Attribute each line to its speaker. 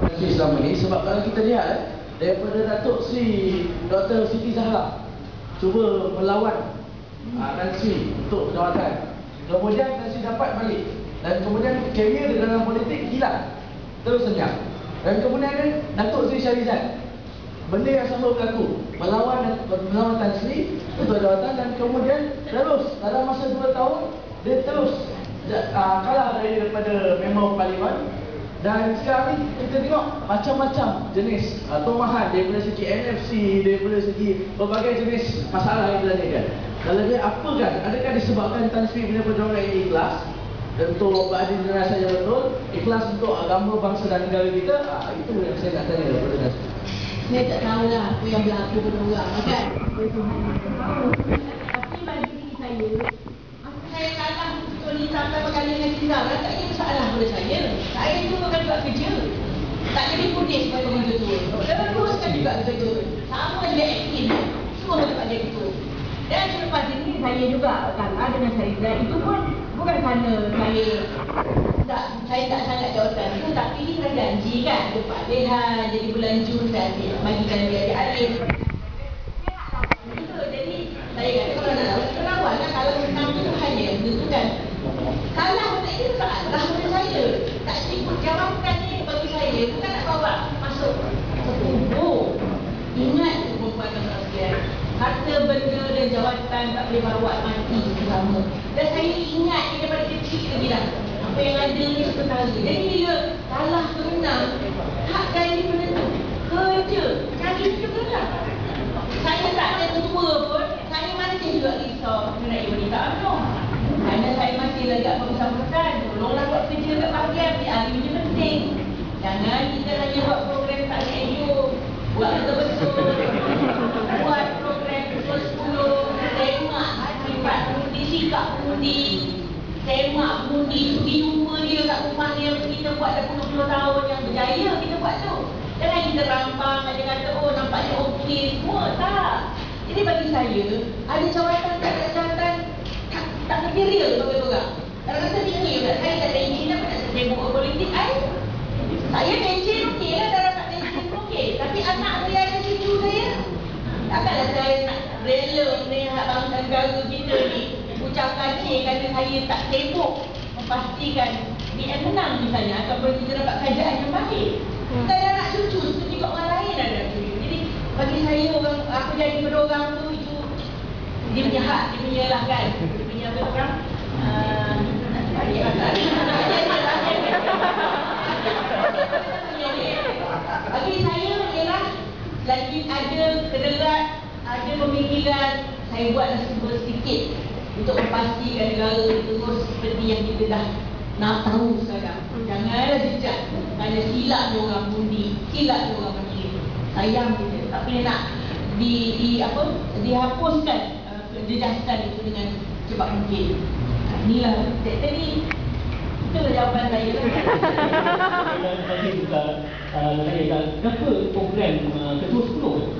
Speaker 1: Sri selama ni sebab kalau kita lihat eh, daripada Datuk Sri Dr. Siti Zahra cuba melawan uh, Tan Sri untuk jawatan. Kemudian Tan Sri dapat balik dan kemudian karier dalam politik hilang. Terus senyap. Dan kemudian kan Datuk Sri Syarizal benda yang sama berlaku melawan melawan Tan Sri untuk jawatan dan kemudian terus dalam masa 2 tahun dia terus uh, kalah dari daripada member parlimen dan sekarang ni kita tengok macam-macam jenis uh, tomahan daripada segi NFC daripada segi berbagai jenis masalah yang dilanjutkan kalau dia apa kan? Adakah disebabkan Tan Sri punya perjuangan ini ikhlas? Untuk beradil dengan saya betul ikhlas untuk agama bangsa dan negara kita? Uh, itu yang saya nak tanya kepada Tan Sri.
Speaker 2: Saya tak tahu lah apa yang berlaku pada orang kan? Tapi bagi diri saya masa saya kalah untuk ni sampai dengan kita tak ada masalah pada saya. Saya tu akan buat kerja. Tak jadi putih sebagai pembantu tu dan teruskan juga kerja sama dia aktif semua tempat dia itu dan selepas ini saya juga kalah dengan saya itu pun bukan kerana saya tak saya tak sangat jawatan tu tapi saya janji kan? Pak Dehan jadi bulan Jun saya bagikan dia di Alif jadi saya kata kalau nak lawan lawan kan kalau menang tu hanya menentukan kalah tak itu salah pada saya tak ikut jawatan ni bagi saya bukan nak bawa masuk setubuh ingat perempuan dan sekalian harta benda dan jawatan tak boleh bawa mati bersama dan saya ingat ni daripada kecil lagi dah apa yang ada ni sebenarnya jadi bila kalah ke menang hak dan ini penentu kerja. Kaki kita benar saya tak ada ketua pun saya masih juga risau. Mengenai wanita UMNO kerana saya masih lagi bersama-sama tolonglah buat kerja kat bahagian ahli punya penting. Jangan kita hanya buat program tak ada buat betul-betul buat sikap undi temak undi pergi jumpa dia kat rumah dia kita buat dah puluh-puluh tahun yang berjaya kita buat tu. Jangan kita rampang aja kata oh nampaknya okey semua tak? Jadi bagi saya ada jawatan tak ada jawatan tak, kerja real bagi orang kadang-kadang fikir pula saya tak ada enjin apa nak sibuk politik saya saya enjin okey lah dalam tak enjin okey. Tapi anak saya ada cucu saya takkanlah saya nak rela melihat bangsa negara kita ni ucap kacir kata saya tak sibuk memastikan BN menang misalnya ataupun kita dapat kerajaan yang baik. Hmm. saya anak cucu seperti kat orang lain ada cucu. Jadi bagi saya orang aku jadi pada orang tu itu dia punya hak dia punya lah kan. Dia punya apa orang? Uh, bagi saya ialah lagi ada kederat ada pemikiran saya buatlah semua sedikit untuk memastikan negara terus seperti yang kita dah nak tahu sekarang. Janganlah jejak. Kerana silap dia orang bundi, silap dia orang memilih. Sayang kita. Tak boleh nak di, di apa dihapuskan uh, jejasan itu dengan cepat mungkin. Nah, inilah tadi itu jawapan saya.
Speaker 3: Saya uh, tanya kenapa program uh, ketua 10